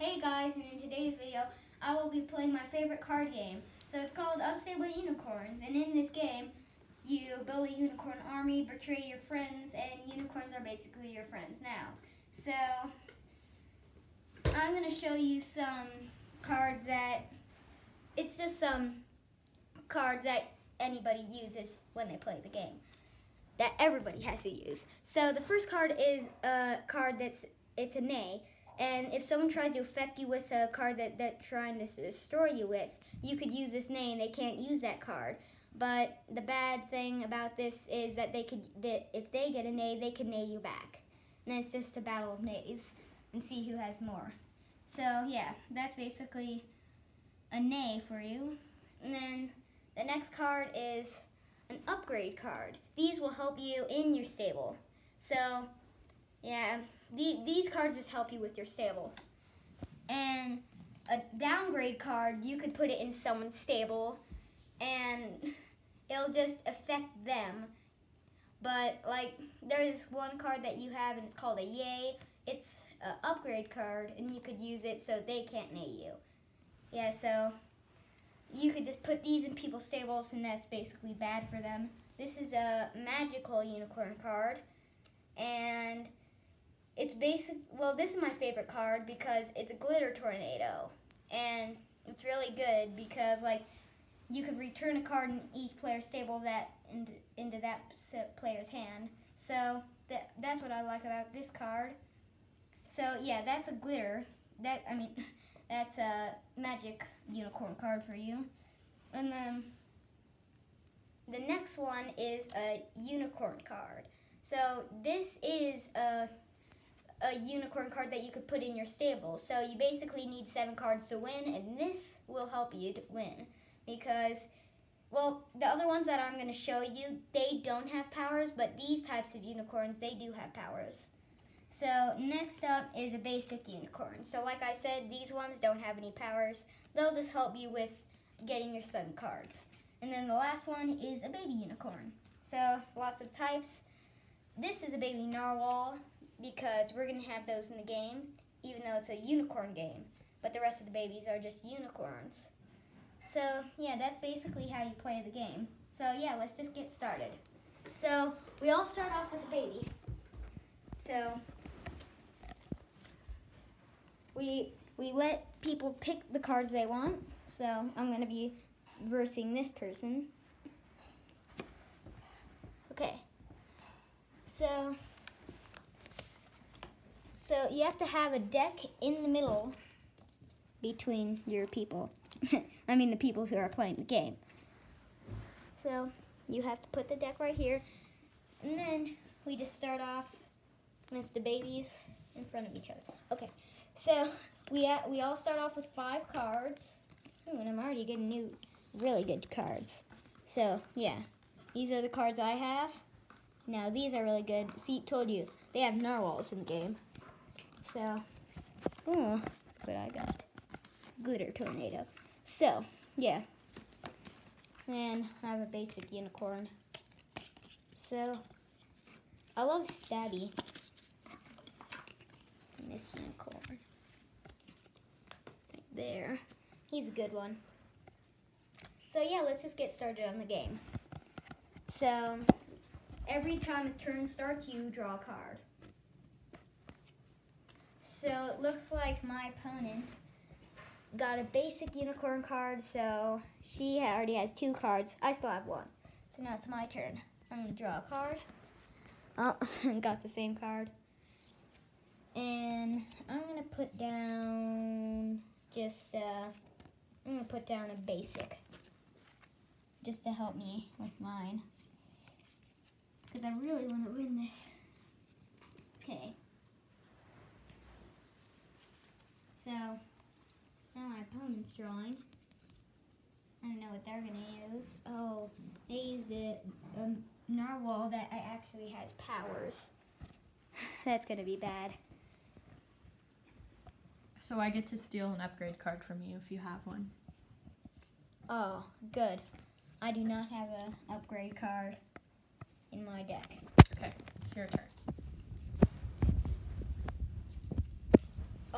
Hey guys, and in today's video, I will be playing my favorite card game. So it's called Unstable Unicorns, and in this game, you build a unicorn army, betray your friends, and unicorns are basically your friends now. So, I'm going to show you some cards that, it's just some cards that anybody uses when they play the game. That everybody has to use. So the first card is a card that's, it's a Neigh. And if someone tries to affect you with a card that they're trying to destroy you with, you could use this and they can't use that card. But the bad thing about this is that they could, that if they get a Neigh, they can Neigh you back. And it's just a battle of Neighs and see who has more. So yeah, that's basically a Neigh for you. And then the next card is an upgrade card. These will help you in your stable. So yeah, the, these cards just help you with your stable. And a downgrade card, you could put it in someone's stable and it'll just affect them. But like there's one card that you have and it's called a yay. It's an upgrade card and you could use it so they can't Neigh you. Yeah, so you could just put these in people's stables and that's basically bad for them. This is a magical unicorn card and it's basic, well this is my favorite card because it's a glitter tornado and it's really good because like you could return a card in each player's stable that into, into that player's hand. So that that's what I like about this card. So yeah, that's a glitter. That I mean, that's a magic unicorn card for you. And then the next one is a unicorn card. So this is a a unicorn card that you could put in your stable. So you basically need seven cards to win, and this will help you to win because, well, the other ones that I'm going to show you, they don't have powers, but these types of unicorns, they do have powers. So next up is a basic unicorn. So like I said, these ones don't have any powers. They'll just help you with getting your seven cards. And then the last one is a baby unicorn. So lots of types. This is a baby narwhal because we're going to have those in the game, even though it's a unicorn game. But the rest of the babies are just unicorns. So yeah, that's basically how you play the game. So yeah, let's just get started. So we all start off with a baby. So we we let people pick the cards they want. So I'm gonna be versing this person. Okay. So so you have to have a deck in the middle between your people. I mean the people who are playing the game. So you have to put the deck right here. And then we just start off with the babies in front of each other. Okay, so we, we all start off with five cards. Ooh, and I'm already getting new, really good cards. So, yeah, these are the cards I have. Now, these are really good. See, told you, they have narwhals in the game. So, oh, what I got. Glitter Tornado. So, yeah. And I have a basic unicorn. So, I love Stabby. And this unicorn. Right there. He's a good one. So yeah, let's just get started on the game. So, every time a turn starts, you draw a card. So it looks like my opponent got a basic unicorn card, so she already has two cards. I still have one. So now it's my turn. I'm going to draw a card. Oh, got the same card. And I'm going to put down just, uh, I'm going to put down a basic. Just to help me with mine. Because I really want to win this. Okay. So, now my opponent's drawing. I don't know what they're gonna use. Oh, they used a, a narwhal that actually has powers. That's gonna be bad. So I get to steal an upgrade card from you if you have one. Oh, good. I do not have an upgrade card in my deck. Okay, it's your turn.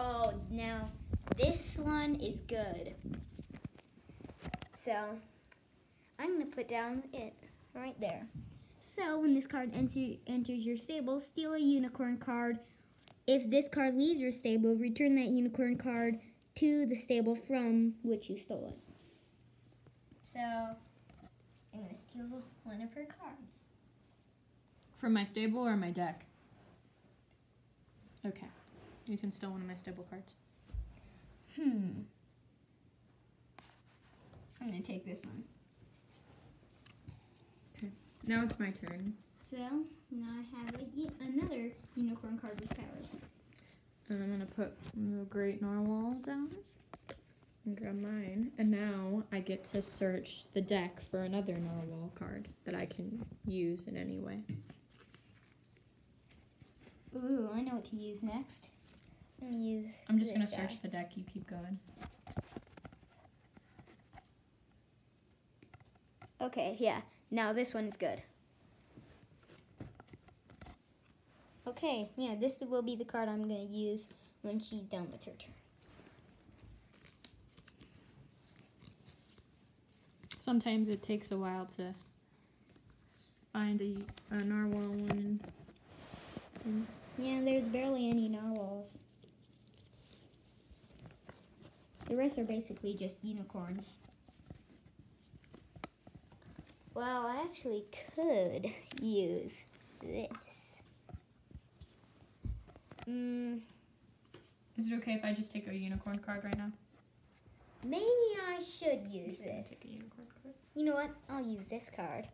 Oh, now this one is good. So I'm gonna put down it right there. So when this card enter, enters your stable, steal a unicorn card. If this card leaves your stable, return that unicorn card to the stable from which you stole it. So I'm gonna steal one of her cards. From my stable or my deck? Okay. You can steal one of my stable cards. Hmm. I'm gonna take this one. Okay. Now it's my turn. So now I have a, another unicorn card with powers. And I'm gonna put the Great Narwhal down and grab mine. And now I get to search the deck for another Narwhal card that I can use in any way. Ooh, I know what to use next. Use. I'm just gonna guy. search the deck. You keep going. Okay, yeah. Now this one is good. Okay, yeah, this will be the card I'm gonna use when she's done with her turn. Sometimes it takes a while to find a, a Narwhal one. Yeah, there's barely any narwhals. The rest are basically just unicorns. Well, I actually could use this. Mm, Is it okay if I just take a unicorn card right now? maybe I should use this. Take a unicorn card. You know what? I'll use this card.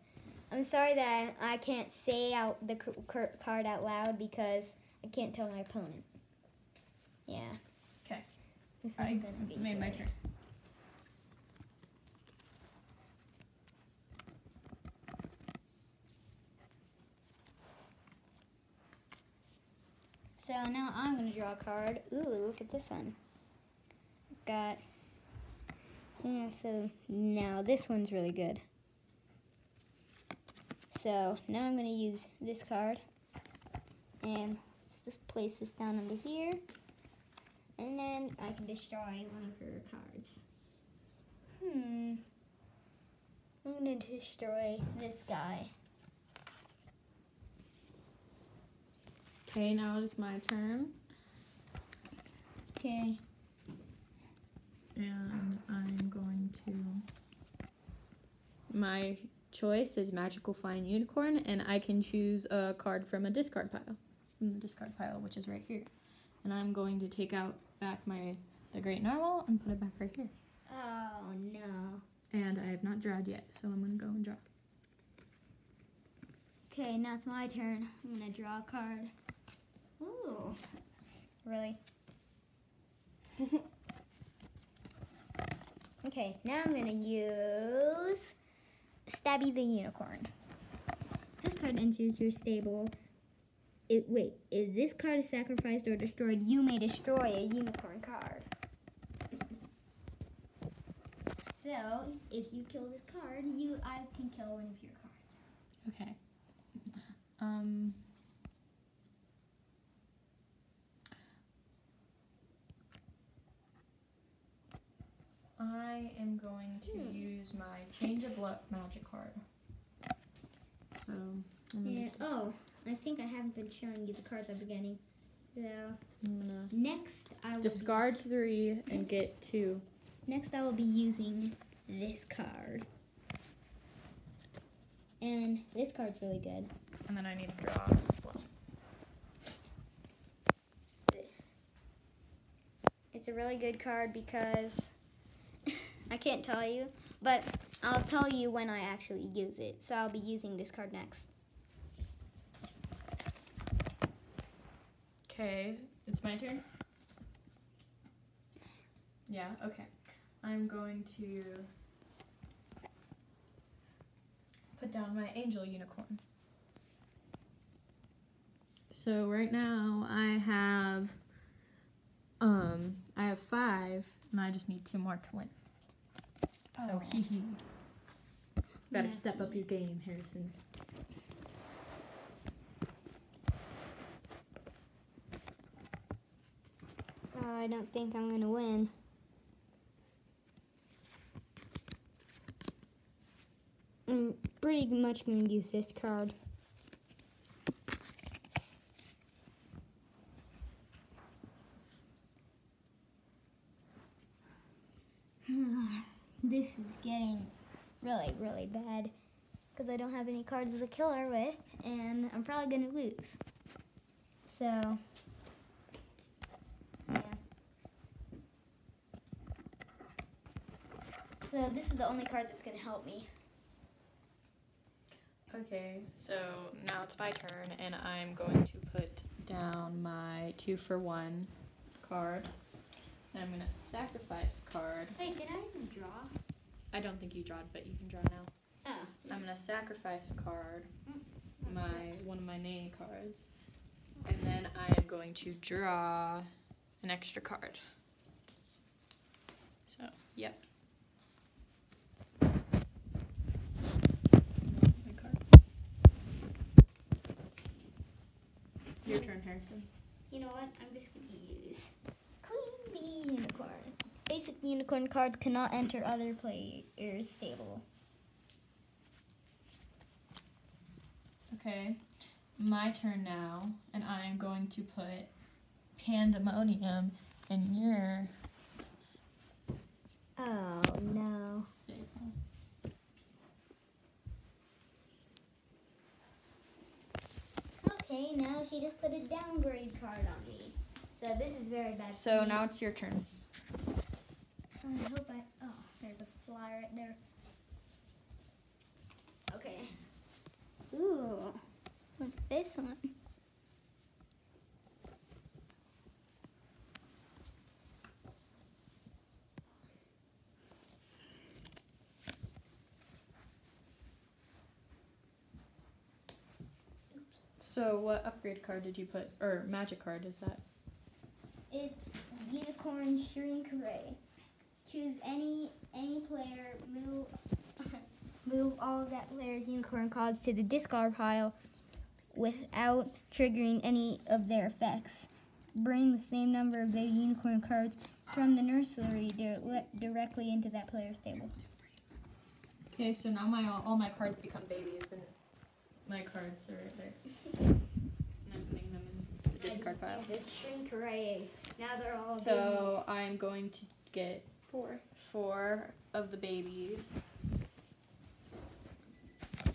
I'm sorry that I can't say out the card out loud because I can't tell my opponent. Yeah. This is I gonna be Made my turn. So now I'm gonna draw a card. Ooh, look at this one. Got. Yeah, so now this one's really good. So now I'm gonna use this card. And let's just place this down under here. And then I can destroy one of her cards. Hmm. I'm gonna destroy this guy. Okay, now it is my turn. Okay. And I'm going to. My choice is Magical Flying Unicorn, and I can choose a card from a discard pile. From the discard pile, which is right here. And I'm going to take out back my the Great Narwhal and put it back right here. Oh no. And I have not drawn yet, so I'm gonna go and draw. Okay, now it's my turn. I'm gonna draw a card. Ooh. Really? okay, now I'm gonna use Stabby the Unicorn. This card enters your stable. It, wait, if this card is sacrificed or destroyed, you may destroy a unicorn card. So, if you kill this card, you I can kill one of your cards. Okay. Um. I am going to Hmm. use my change of luck magic card. So Yeah. Oh, I think I haven't been showing you the cards at the beginning. So I'm next I will discard three and get two. Next I will be using this card. And this card's really good. And then I need to draw as well. This. It's a really good card because I can't tell you, but I'll tell you when I actually use it. So I'll be using this card next. Okay, it's my turn. Yeah, okay. I'm going to put down my angel unicorn. So right now I have um I have five and I just need two more to win. So Oh. hee hee. Better Yeah. step up your game, Harrison. I don't think I'm gonna win. I'm pretty much gonna use this card. this is getting really, really bad because I don't have any cards as a killer with, and I'm probably gonna lose. So, yeah. So this is the only card that's gonna help me. Okay, so now it's my turn, and I'm going to put down my two for one card. And I'm gonna sacrifice card. Wait, did I even draw? I don't think you drawed, but you can draw now. Oh. I'm gonna sacrifice a card, mm, my one of my main cards, and then I am going to draw an extra card. So, yep. My card. Your. You know what? I'm just gonna use Queen Bee Unicorn. Basic unicorn cards cannot enter other players' stable. Okay, my turn now, and I'm going to put Pandemonium in your Oh no. stable. Okay, now she just put a downgrade card on me. So this is very bad. So now it's your turn. Oh, I hope I. Oh, there's a fly right there. Okay. Ooh. What's this one? So what upgrade card did you put, or magic card is that? It's Unicorn Shrink Ray. Choose any any player, move move all of that player's unicorn cards to the discard pile without triggering any of their effects. Bring the same number of baby unicorn cards from the nursery dire- directly into that player's table. Okay, so now my all, all my cards become babies, and my cards are right there. And I'm putting them in the discard pile. This Shrink Ray. Now they're all So I'm going to get four. four of the babies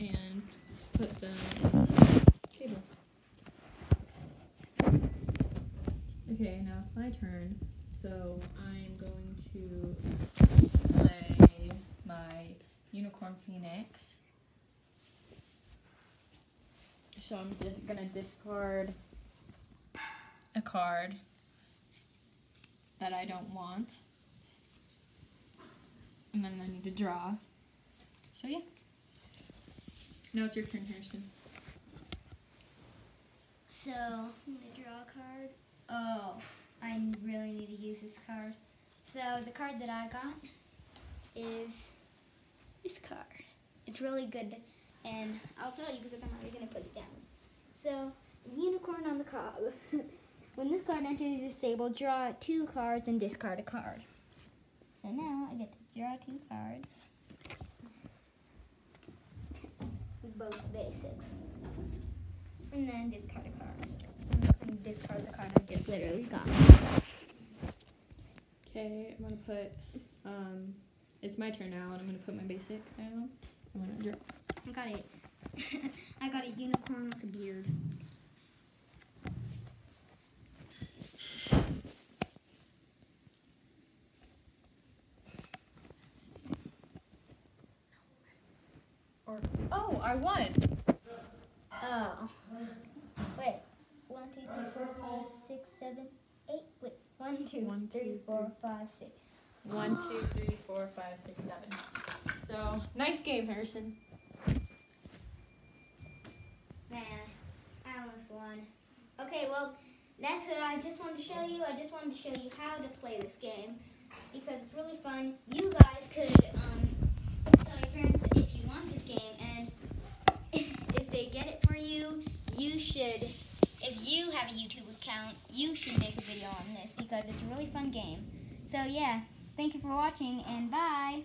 and put them in table. Okay, now it's my turn. So I'm going to play my Unicorn Phoenix. So I'm just gonna discard a card that I don't want. And then I need to draw. So yeah. Now it's your turn, Harrison. So I'm gonna draw a card. Oh, I really need to use this card. So the card that I got is this card. It's really good, and I'll tell you because I'm already gonna put it down. So unicorn on the cob. when this card enters the table, draw two cards and discard a card. So now I get to draw two cards. Both basics. And then discard a card. I'm just gonna discard the card I just literally got. Okay, I'm gonna put um it's my turn now and I'm gonna put my basic down. I'm gonna draw I got it. I got a unicorn with a beard. Oh, I won! Oh. Wait. One, two, three, four, five, six, seven, eight. Wait. One, two, One, three, two, four, five, six. One, two, three, four, five, six, seven. So nice game, Harrison. Man, I almost won. Okay, well, that's what I just wanted to show you. I just wanted to show you how to play this game because it's really fun. You guys could um, tell your parents if you want this game and if they get it for you, you should if you have a YouTube account, you should make a video on this because it's a really fun game. So yeah, thank you for watching and bye.